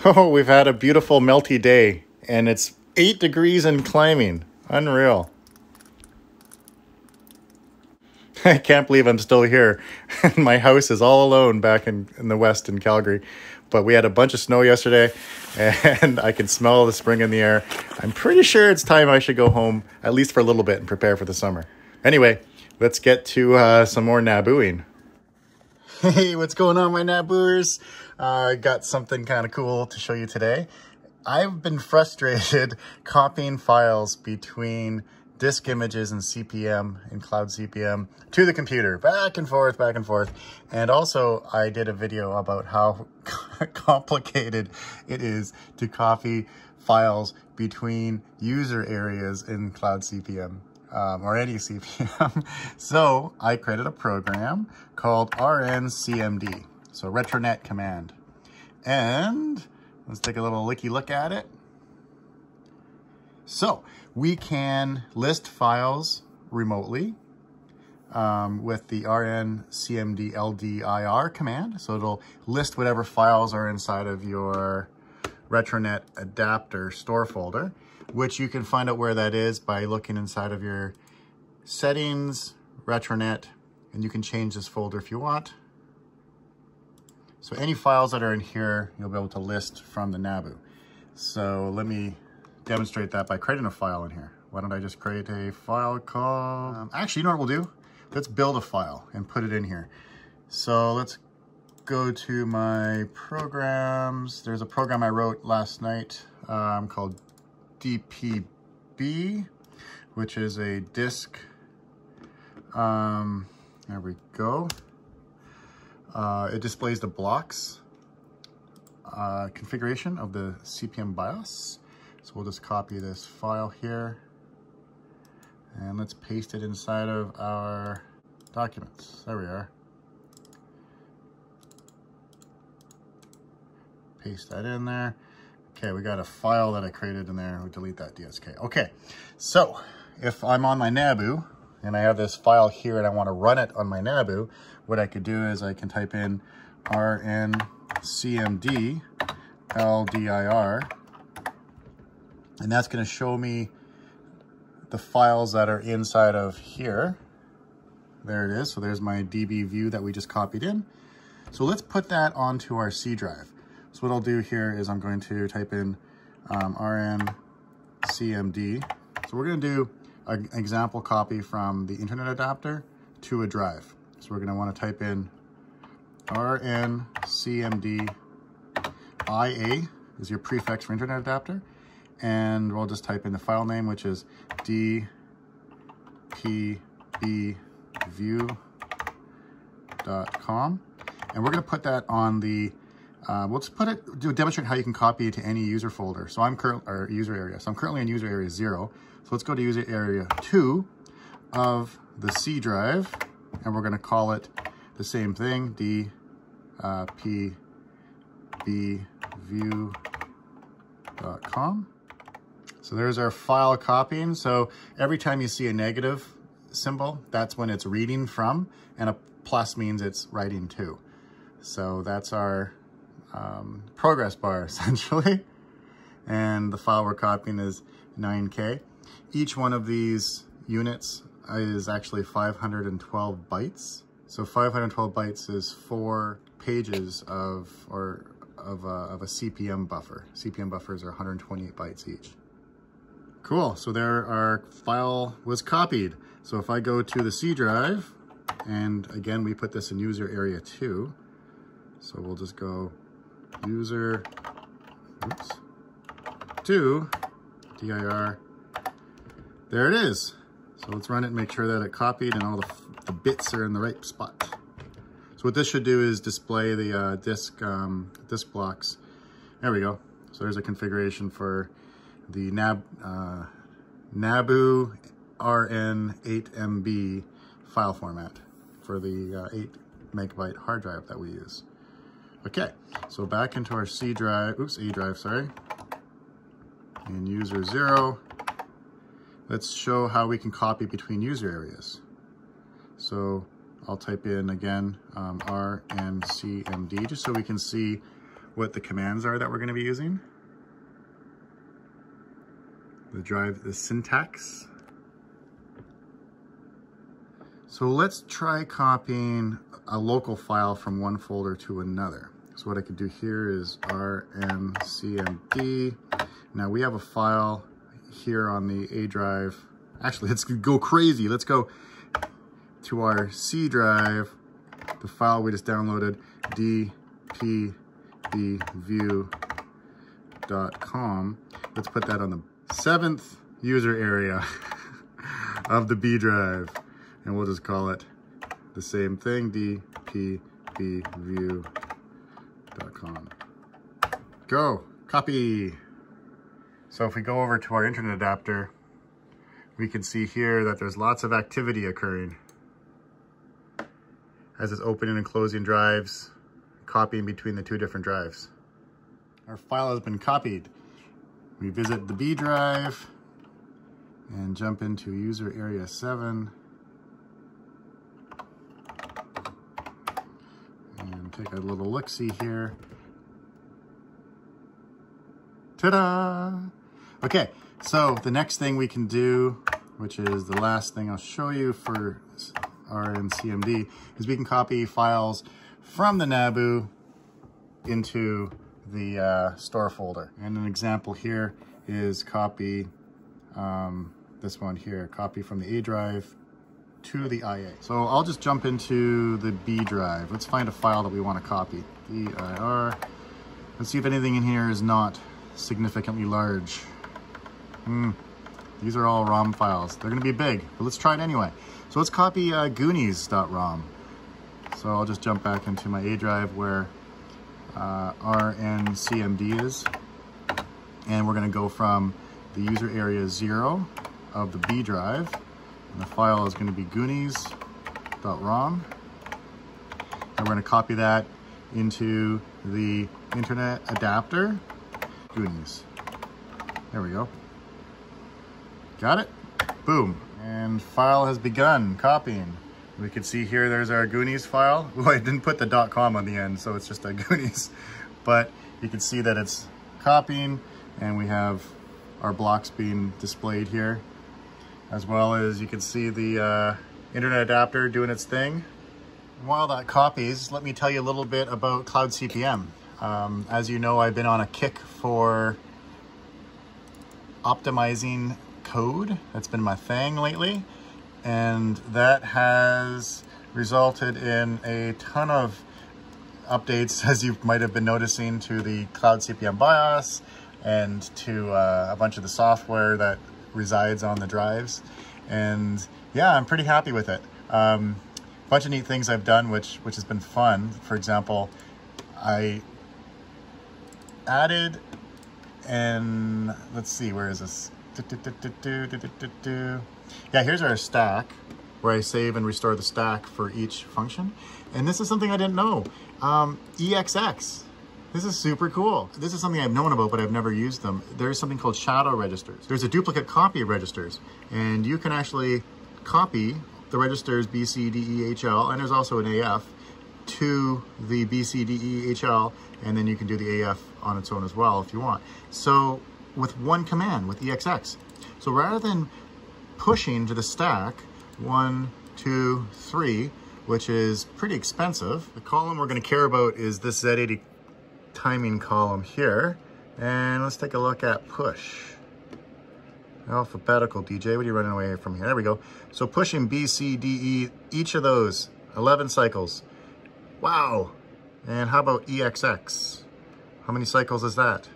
Oh, we've had a beautiful melty day and it's eight degrees and climbing. Unreal. I can't believe I'm still here. My house is all alone back in, in the west in Calgary. But we had a bunch of snow yesterday and I can smell the spring in the air. I'm pretty sure it's time I should go home, at least for a little bit, and prepare for the summer. Anyway, let's get to uh, some more nabooing. Hey, what's going on, my nabooers? I uh, got something kind of cool to show you today. I've been frustrated copying files between disk images and CPM and Cloud CP/M to the computer, back and forth, back and forth. And also I did a video about how complicated it is to copy files between user areas in Cloud CP/M. Um, or any CP/M. so I created a program called RNCMD, so RetroNet command. And Let's take a little licky look at it. So we can list files remotely um, with the rncmdldir command. So it'll list whatever files are inside of your RetroNet adapter store folder, which you can find out where that is by looking inside of your settings, RetroNet, and you can change this folder if you want. So any files that are in here, you'll be able to list from the Nabu. So let me demonstrate that by creating a file in here. Why don't I just create a file called, um, actually, you know what we'll do? Let's build a file and put it in here. So let's go to my programs. There's a program I wrote last night um, called DPB, which is a disk. Um, there we go. Uh, it displays the blocks uh, configuration of the CP/M BIOS. So we'll just copy this file here and let's paste it inside of our documents. There we are. Paste that in there. Okay, we got a file that I created in there. We'll delete that DSK. Okay, so if I'm on my Nabu, and I have this file here and I want to run it on my Nabu, what I could do is I can type in rncmd ldir, and that's going to show me the files that are inside of here. There it is. So there's my DPB view that we just copied in. So let's put that onto our C drive. So what I'll do here is I'm going to type in um, rncmd. So we're going to do an example copy from the internet adapter to a drive. So we're gonna wanna type in RNCMDIA is your prefix for internet adapter. And we'll just type in the file name, which is dpbview.com. And we're gonna put that on the uh, we'll just put it, do demonstrate how you can copy it to any user folder. So I'm currently, or user area. So I'm currently in user area zero. So let's go to user area two of the C drive, and we're gonna call it the same thing, D, uh, P, B, view.com. So there's our file copying. So every time you see a negative symbol, that's when it's reading from, and a plus means it's writing to. So that's our um, progress bar essentially. And the file we're copying is 9K. Each one of these units is actually 512 bytes. So 512 bytes is four pages of, or of a, of a CP/M buffer. CP/M buffers are 128 bytes each. Cool, so there our file was copied. So if I go to the C drive, and again, we put this in user area two. So we'll just go user, oops, to dir. There it is. So let's run it and make sure that it copied and all the, the bits are in the right spot. So what this should do is display the uh, disk, um, disk blocks. There we go. So there's a configuration for the NAB, uh, NABU RN8MB file format for the uh, 8 megabyte hard drive that we use. Okay, so back into our C drive, oops, E drive, sorry. And user zero. Let's show how we can copy between user areas. So I'll type in again um, R and C M D just so we can see what the commands are that we're gonna be using. The drive, the syntax. So let's try copying a local file from one folder to another. So what I could do here is rncmd. Now we have a file here on the A drive. Actually, let's go crazy. Let's go to our C drive, the file we just downloaded, dpbview.com. Let's put that on the seventh user area of the B drive. And we'll just call it the same thing, dpbview.com. Go, copy. So if we go over to our internet adapter, we can see here that there's lots of activity occurring as it's opening and closing drives, copying between the two different drives. Our file has been copied. We visit the B drive and jump into user area 7 and take a little look-see here. Ta-da! Okay, so the next thing we can do, which is the last thing I'll show you for RNCMD, is we can copy files from the Nabu into the uh, store folder. And an example here is copy um, this one here, copy from the A drive to the IA. So I'll just jump into the B drive. Let's find a file that we want to copy. DIR. Let's see if anything in here is not significantly large. Hmm. These are all ROM files. They're going to be big, but let's try it anyway. So let's copy uh, goonies.rom. So I'll just jump back into my A drive where uh, RNCMD is. And we're going to go from the user area 0 of the B drive. And the file is going to be goonies.rom. And we're going to copy that into the internet adapter, Goonies. There we go. Got it? Boom. And file has begun copying. We can see here there's our Goonies file. Ooh, I didn't put the .com on the end, so it's just a Goonies. But you can see that it's copying and we have our blocks being displayed here. As well as you can see the uh, internet adapter doing its thing. While that copies, let me tell you a little bit about Cloud CPM. Um, as you know, I've been on a kick for optimizing code. That's been my thing lately. And that has resulted in a ton of updates, as you might have been noticing, to the Cloud CPM BIOS and to uh, a bunch of the software that resides on the drives. And yeah, I'm pretty happy with it. Um, a bunch of neat things I've done, which, which has been fun. For example, I added and let's see, where is this? Yeah, here's our stack where I save and restore the stack for each function. And this is something I didn't know. Um, EXX. This is super cool. This is something I've known about, but I've never used them. There's something called shadow registers. There's a duplicate copy of registers, and you can actually copy the registers B, C, D, E, H, L, and there's also an AF to the B, C, D, E, H, L, and then you can do the AF on its own as well if you want. So with one command, with EXX. So rather than pushing to the stack, one, two, three, which is pretty expensive, the column we're gonna care about is this Z80 timing column here. And let's take a look at push. Alphabetical, DJ, what are you running away from here? There we go. So pushing B, C, D, E, each of those, 11 cycles. Wow. And how about EXX? How many cycles is that?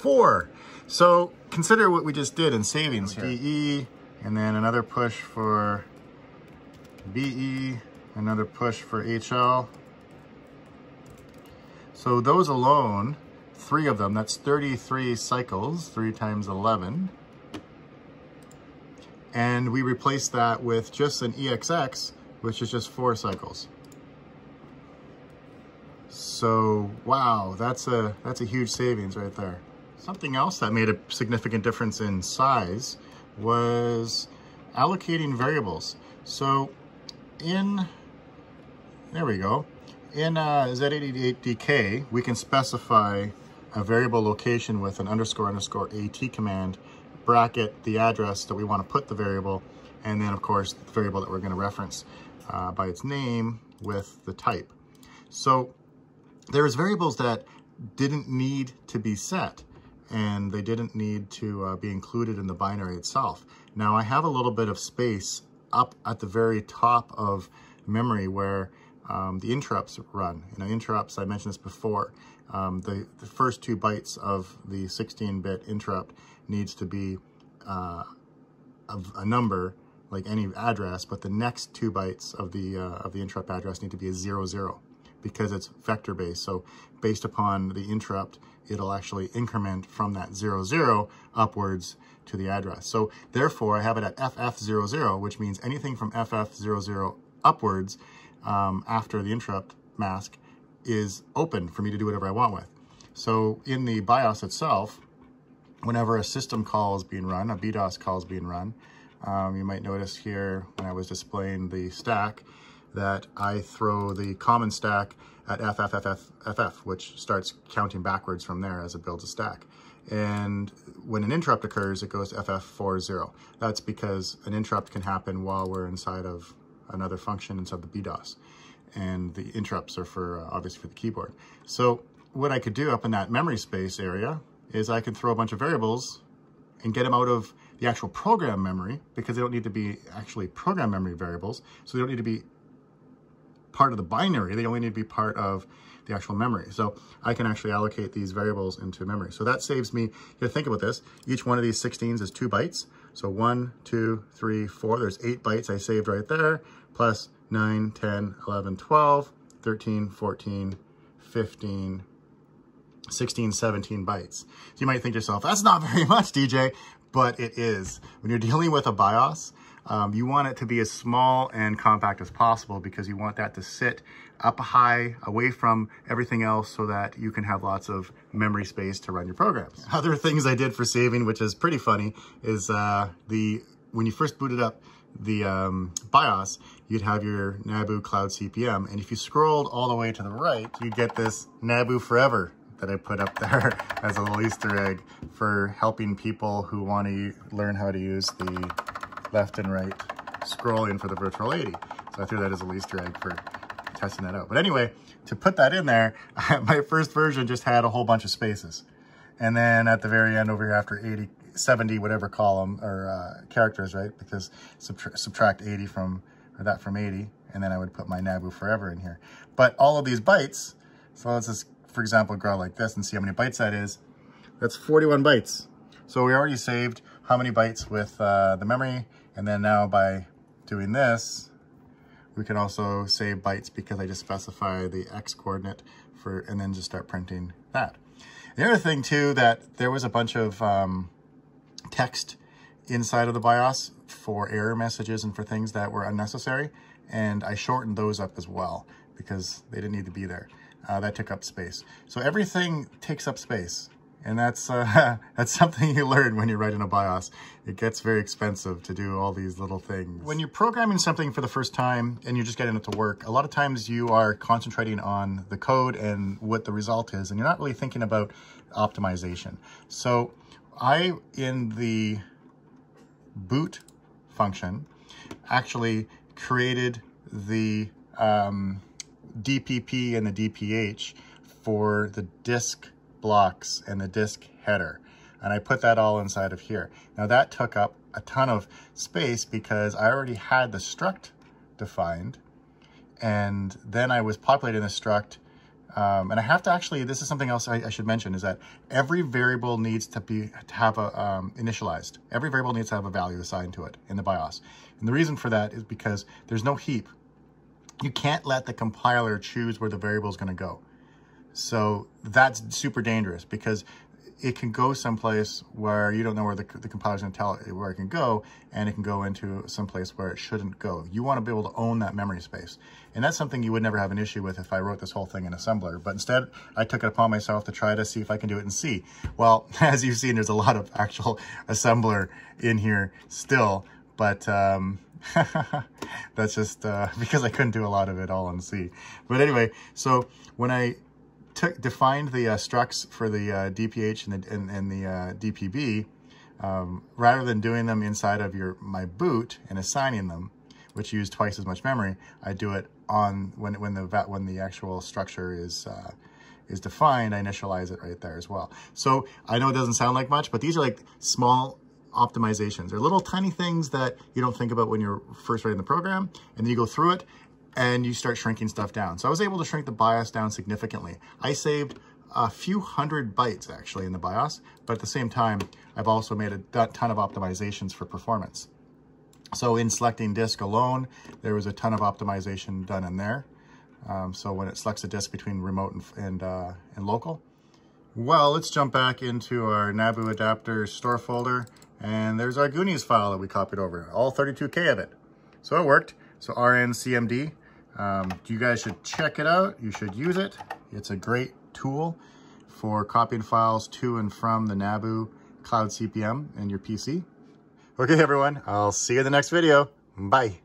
Four. So consider what we just did in savings here. DE, and then another push for BC, another push for HL. So those alone, three of them, that's 33 cycles, three times 11. And we replace that with just an EXX, which is just four cycles. So, wow, that's a, that's a huge savings right there. Something else that made a significant difference in size was allocating variables. So in, there we go, In uh, Z88DK, we can specify a variable location with an underscore underscore AT command, bracket the address that we want to put the variable, and then of course the variable that we're going to reference uh, by its name with the type. So there's variables that didn't need to be set and they didn't need to uh, be included in the binary itself. Now I have a little bit of space up at the very top of memory where um, the interrupts run. You know, interrupts, I mentioned this before, um, the, the first two bytes of the 16-bit interrupt needs to be uh, of a number like any address, but the next two bytes of the uh, of the interrupt address need to be a zero zero because it's vector based. So based upon the interrupt, it'll actually increment from that zero zero upwards to the address. So therefore, I have it at FF00, which means anything from FF00 upwards um, after the interrupt mask is open for me to do whatever I want with. So in the BIOS itself, whenever a system call is being run, a BDOS call is being run, um, you might notice here when I was displaying the stack that I throw the common stack at FFFFFF, which starts counting backwards from there as it builds a stack. And when an interrupt occurs, it goes to FF40. That's because an interrupt can happen while we're inside of another function inside the BDOS. And the interrupts are for, uh, obviously for the keyboard. So what I could do up in that memory space area is I could throw a bunch of variables and get them out of the actual program memory because they don't need to be actually program memory variables. So they don't need to be part of the binary. They only need to be part of the actual memory. So I can actually allocate these variables into memory. So that saves me, you think about this, each one of these 16s is two bytes. So one, two, three, four, there's eight bytes I saved right there, plus 9, 10, 11, 12, 13, 14, 15, 16, 17 bytes. So you might think to yourself, that's not very much, DJ, but it is. When you're dealing with a BIOS, um, you want it to be as small and compact as possible because you want that to sit up high away from everything else so that you can have lots of memory space to run your programs. Other things I did for saving, which is pretty funny, is uh, the when you first booted up the um, BIOS, you'd have your Nabu Cloud CP/M. And if you scrolled all the way to the right, you'd get this Nabu Forever that I put up there as a little Easter egg for helping people who want to learn how to use the left and right scrolling for the Virtual 80. So I threw that as a Easter egg for testing that out. But anyway, to put that in there, my first version just had a whole bunch of spaces. And then at the very end over here after 80, 70, whatever column or uh, characters, right? Because subtra subtract 80 from, or that from 80, and then I would put my Nabu Forever in here. But all of these bytes, so let's just, for example, grow like this and see how many bytes that is. That's 41 bytes. So we already saved how many bytes with uh, the memory, and then now by doing this, we can also save bytes because I just specify the X coordinate for, and then just start printing that. The other thing too, that there was a bunch of um, text inside of the BIOS for error messages and for things that were unnecessary. And I shortened those up as well because they didn't need to be there. Uh, that took up space. So everything takes up space. And that's uh, that's something you learn when you're writing a BIOS. It gets very expensive to do all these little things. When you're programming something for the first time and you're just getting it to work, a lot of times you are concentrating on the code and what the result is, and you're not really thinking about optimization. So I, in the boot function, actually created the um, DPB and the DPH for the disk blocks and the disk header. And I put that all inside of here. Now that took up a ton of space because I already had the struct defined. And then I was populating the struct. Um, and I have to actually, this is something else I, I, should mention, is that every variable needs to be to have a um, initialized. Every variable needs to have a value assigned to it in the BIOS. And the reason for that is because there's no heap. You can't let the compiler choose where the variable is going to go. So that's super dangerous because it can go someplace where you don't know where the, the compiler's going to tell it where it can go, and it can go into someplace where it shouldn't go. You want to be able to own that memory space. And that's something you would never have an issue with if I wrote this whole thing in assembler. But instead, I took it upon myself to try to see if I can do it in C. Well, as you've seen, there's a lot of actual assembler in here still, but um, That's just uh, because I couldn't do a lot of it all in C. But anyway, so when I took defined the uh, structs for the uh, DPH and the, and, and the uh, DPB, um, rather than doing them inside of your my boot and assigning them, which use twice as much memory, I do it on when when the when the actual structure is uh, is defined, I initialize it right there as well. So I know it doesn't sound like much, but these are like small optimizations. They're little tiny things that you don't think about when you're first writing the program, and then you go through it and you start shrinking stuff down. So I was able to shrink the BIOS down significantly. I saved a few hundred bytes actually in the BIOS, but at the same time, I've also made a ton of optimizations for performance. So in selecting disk alone, there was a ton of optimization done in there. Um, so when it selects a disk between remote and, and, uh, and local. Well, let's jump back into our Nabu adapter store folder. And there's our Goonies file that we copied over, all 32K of it. So it worked. So RNCMD, um, you guys should check it out. You should use it. It's a great tool for copying files to and from the Nabu Cloud CPM and your PC. Okay, everyone, I'll see you in the next video. Bye.